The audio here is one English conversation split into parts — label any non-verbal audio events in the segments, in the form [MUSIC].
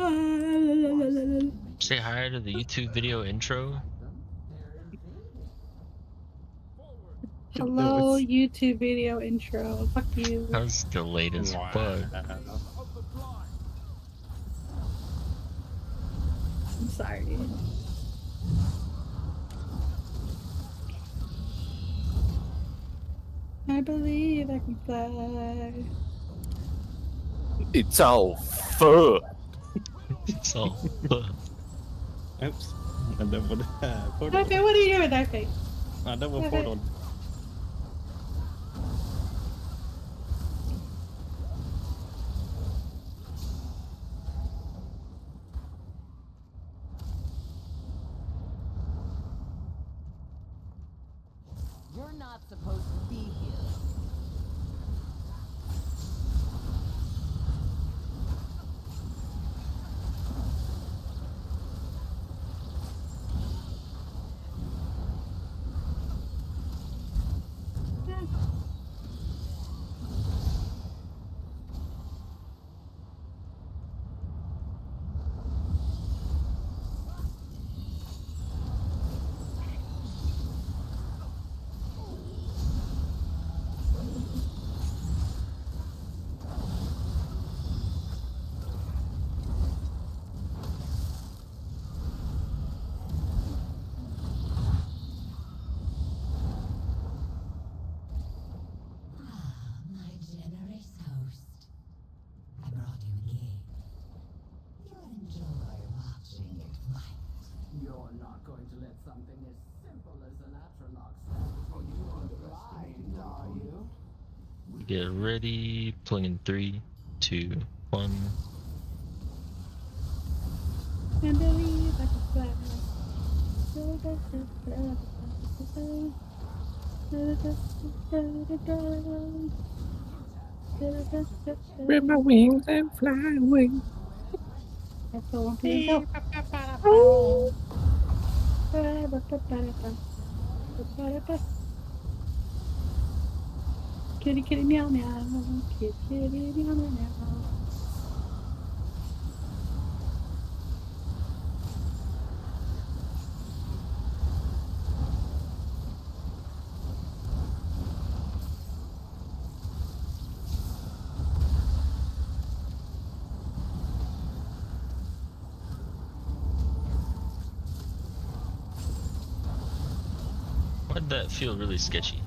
[LAUGHS] Say hi to the YouTube video intro. Hello, YouTube video intro. Fuck you. That was delayed as Wow. fuck. I'm sorry. I believe I can fly. It's all fur. It's all fuck. Oops. I double uh, portal. Okay, what are you doing, that thing? I double Okay. portal. You're not supposed to be here. My generous host. I brought you a game. You'll enjoy watching it fight. You're not going to let something as simple as an Atronach stand you on the blind, are you? Get ready. Pulling in three, two, one. I believe I can fly. Spread my wings and fly away. That's the Kitty kitty meow meow. Kitty kitty meow meow meow. Why'd that feel really sketchy?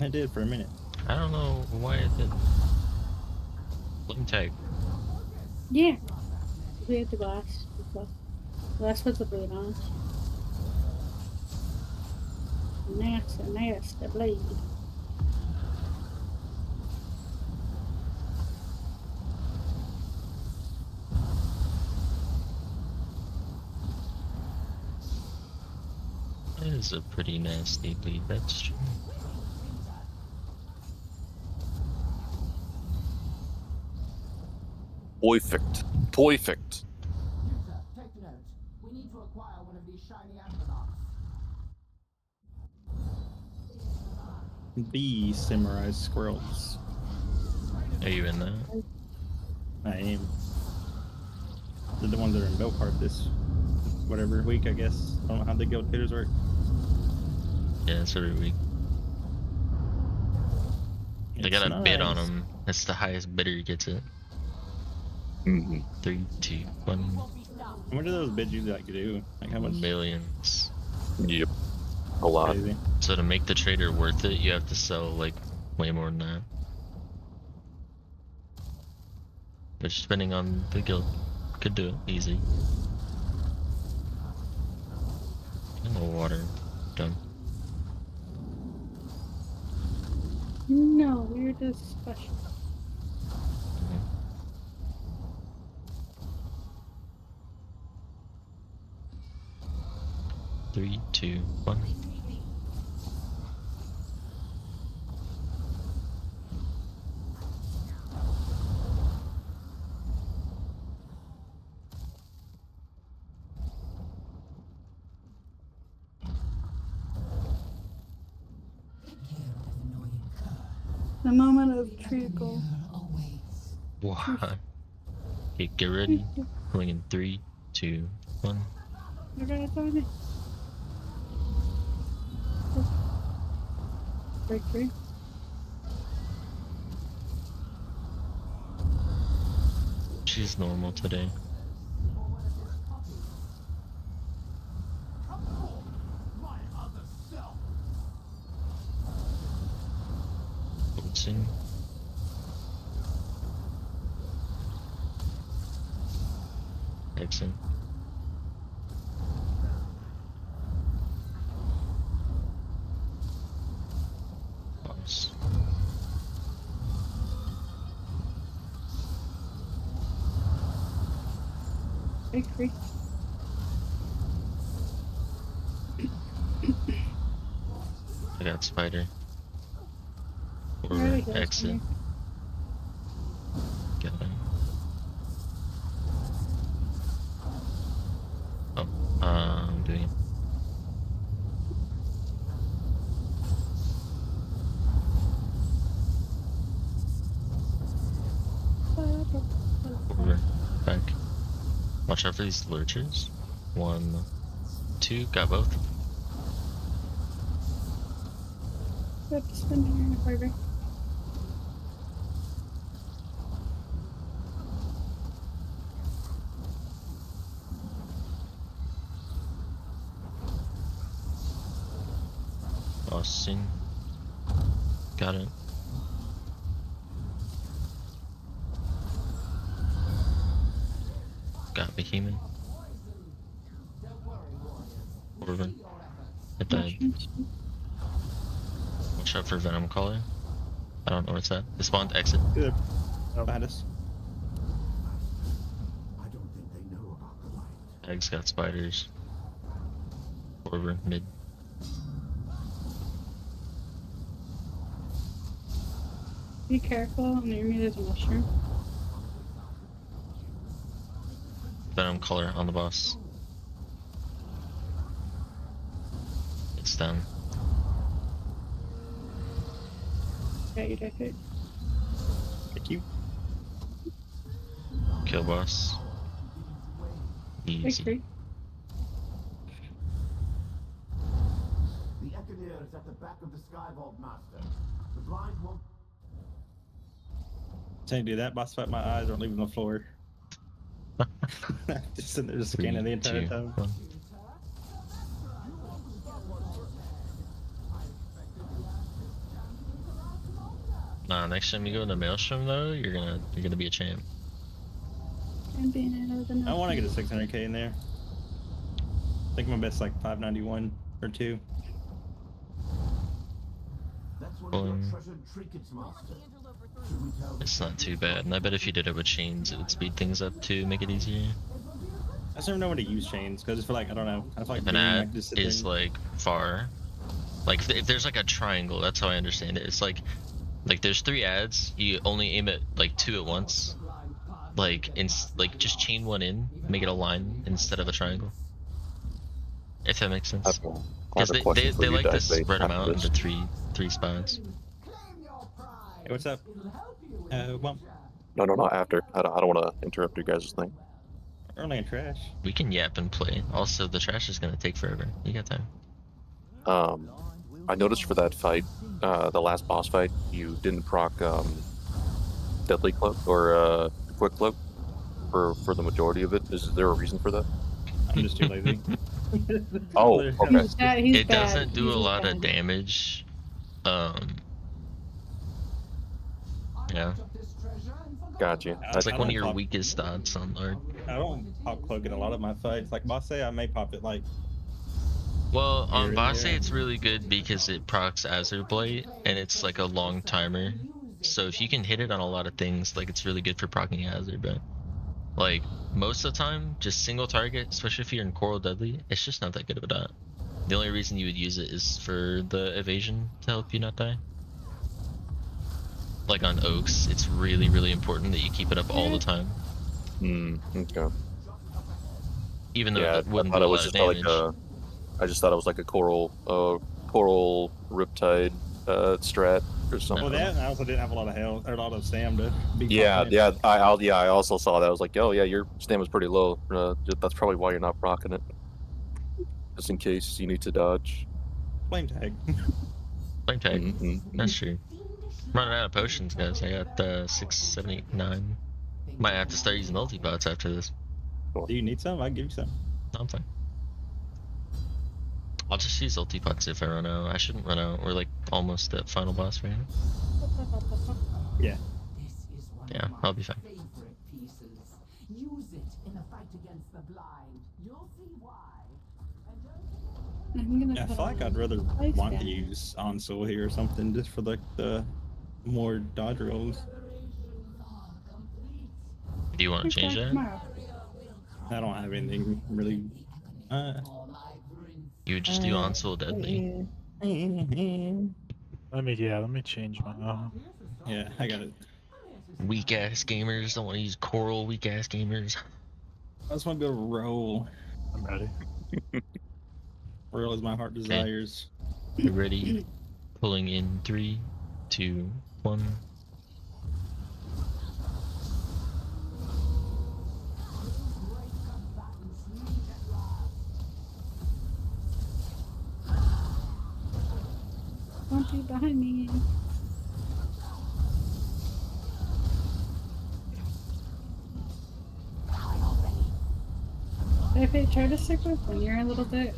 I did for a minute. I don't know why it did. Blink tag. Yeah. We had the glass. The glass was the blade on. Nasty, nasty blade. Is a pretty nasty bleed, that's true. Perfect. Perfect. Yuta, take note. We need to acquire one of these. The samurai squirrels. Are you in that? I am. They're the ones that are in Belpart this whatever week, I guess. I don't know how the guild caters work. Yeah, it's every week. They got a bid on nice. them. That's the highest bidder gets it. Mhm. Three, two, one What do those bids usually like to do? Like how much? millions. Yep. A lot. Crazy. So to make the trader worth it, you have to sell like way more than that. But spending on the guild could do it easy. No water. Done. No, we're special. Three, two, one. The moment of. Awaits. What? Okay, get ready. Pulling in three, two, one. Okay, it's. Break free. She's normal today. Forcing. Exit. Boss. Break free. I got spider. Or exit. yeah. Get him. Oh, uh, I'm doing it. Over. Back. Watch out for these lurchers. One, two, got both. Yep, spin here in the. Austin. Got it. Got Behemoth. Orban. It died. Watch out for Venom Caller. I don't know where it's at. It spawned exit. Good. Behind us. I don't think they know about the light. Eggs got spiders. Orban, mid. Be careful, near me there's a mushroom. Venom Caller on the boss. It's done. Got you, Deckard. Thank you. Kill boss. Break Easy. free. The Eccaneer is at the back of the Skyvault Master. The blind won't Saying do that, boss fight my eyes aren't leaving the floor. [LAUGHS] just sitting there just Three, scanning the entire two, time. one. Nah, next time you go in the Maelstrom though, you're gonna you're gonna be a champ. And being out of the I want to get a 600k in there. I think my best's like 591 or two. That's one Um, of your treasured trinkets, Master. Should we tell the It's not too bad, and I bet if you did it with chains, it would speed things up to make it easier. I just never know when to use chains because I just feel like I don't know. I feel like an ad like, just sit there is and- like far, like if, if there's like a triangle, that's how I understand it. It's like, like there's three ads, you only aim at like two at once. Like in like just chain one in, make it a line instead of a triangle. If that makes sense. I have a- I have Because they, they, they like to spread them out into three three spots. Hey, what's up? Uh, well, No, no, not after. I don't, I don't want to interrupt your guys' thing. we're in trash. We can yap and play. Also, the trash is gonna take forever. You got time. Um, I noticed for that fight, uh, the last boss fight, you didn't proc um, Deadly Cloak or uh, Quick Cloak for for the majority of it. Is there a reason for that? I'm just too lazy. [LAUGHS] Oh, okay. He's bad, he's it bad. doesn't do He's a lot bad. of damage. Um. Yeah, Gotcha. I- it's I like one of your pop- weakest dots on Lord. I don't pop cloak in a lot of my fights. Like boss say, I may pop it like Well, on Here, Bosse it's really good because it procs Azure Blade and it's like a long timer. So if you can hit it on a lot of things, like it's really good for procking Azure, but like most of the time, just single target, especially if you're in Coral Deadly, it's just not that good of a dot. The only reason you would use it is for the evasion to help you not die. Like on Oaks, it's really, really important that you keep it up all the time. Hmm. Okay. Even though Yeah, it wouldn't I thought do it was lot of just like damage. a. I just thought it was like a coral, uh, coral riptide uh, strat or something. Well, that I also didn't have a lot of health or a lot of stam to be. Yeah, yeah, I, I'll, yeah, I also saw that. I was like, oh yeah, your stamina is pretty low. Uh, that's probably why you're not rocking it. Just in case you need to dodge. Flame tag. [LAUGHS] Flame tag. Mhm. That's true. I'm running out of potions, guys. I got uh, six, seven, eight, nine. Might have to start using multi-bots after this. Do you need some? I can give you some. No, I'm fine. I'll just use ulti-bots if I run out. I shouldn't run out. We're like almost at final boss right [LAUGHS] now. Yeah. This is one Yeah, I'll be fine. Use it in the fight against the blind. You'll see why. And don't I'm Yeah, I feel like I'd rather ice want to use Oakensoul here or something just for like the more dodge rolls. Do you want to change that? I don't have anything really. Uh, You would just do mm. Oakensoul Deadly. Mm-hmm. Mm-hmm. Let me, yeah, let me change my. Uh, yeah, I got it. Weak ass gamers don't want to use Coral. Weak ass gamers. I just want to go roll. I'm ready. [LAUGHS] Roll as my heart desires. You ready? Pulling in three, two, one. Don't be behind me. If they try to stick with one, you're a little bit,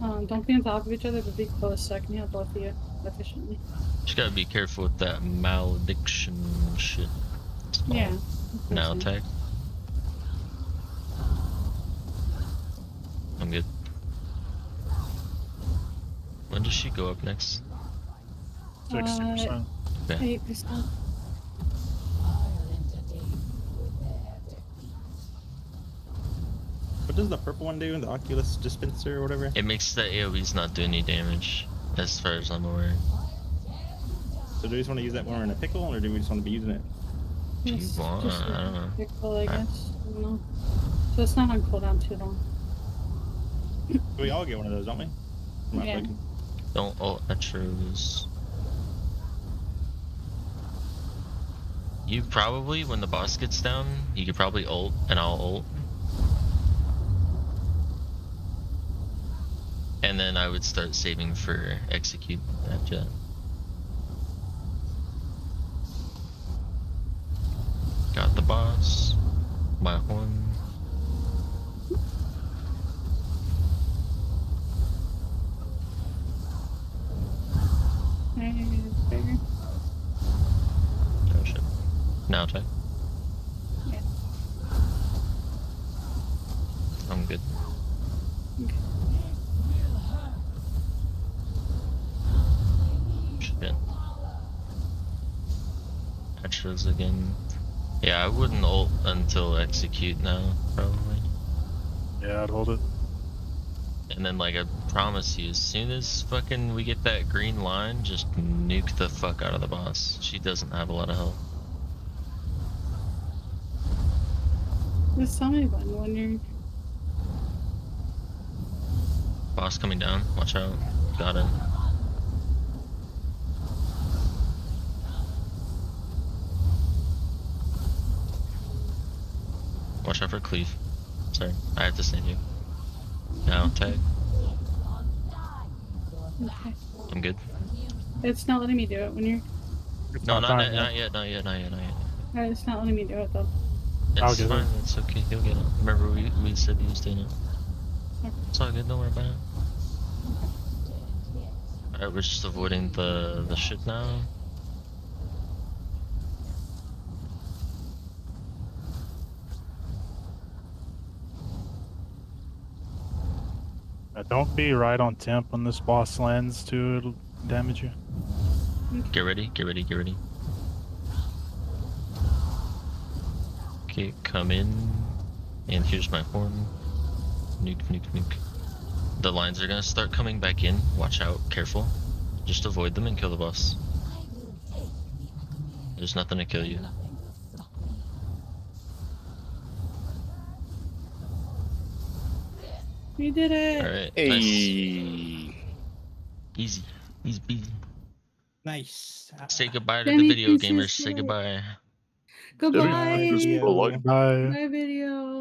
um, don't be on top of each other, but be close so I can heal both of you efficiently. Just gotta be careful with that malediction shit. Yeah. Now attack. I'm good. When does she go up next? Sixty percent. Eight percent. What does the purple one do? In the Oculus dispenser or whatever? It makes the AoEs not do any damage, as far as I'm aware. So do we just want to use that when we're in a pickle, or do we just want to be using it? If you want, just I don't know. Pickle, I guess. I don't know. So it's not on cooldown too long. We all get one of those, don't we? Yeah. thinking? Don't ult Etros. You probably, when the boss gets down, you could probably ult, and I'll ult. And then I would start saving for execute that. Got the boss. My horn. Hey, bigger. Oh shit. Now attack. Yeah. I'm good. Okay. Shit. Extras again. Yeah, I wouldn't ult until execute now, probably. Yeah, I'd hold it. And then, like, I promise you, as soon as fucking we get that green line, just nuke the fuck out of the boss. She doesn't have a lot of health. Just tell me when when you're Boss coming down. Watch out. Got him. Watch out for cleave. Sorry, I have to save you. Now tag. okay. I'm good. It's not letting me do it when you're. It's No, not, not, yet. not yet, not yet, not yet, not yet. Uh, it's not letting me do it though. I'll It's get it. fine, it's okay, you'll get it. Remember we, we said he was doing it. It's all good, don't worry about it. Alright, we're just avoiding the, the shit now. Uh, don't be right on temp when this boss lands too, it'll damage you. Get ready, get ready, get ready. Okay, come in. And here's my horn. Nuke, nuke, nuke. The lines are gonna start coming back in. Watch out, careful. Just avoid them and kill the boss. There's nothing to kill you. We did it. Alright, Hey. nice. Easy. Easy peasy. Nice. Say goodbye to Danny the video gamers. Say Roy. goodbye. Goodbye. Just for the light. Bye. Bye, video.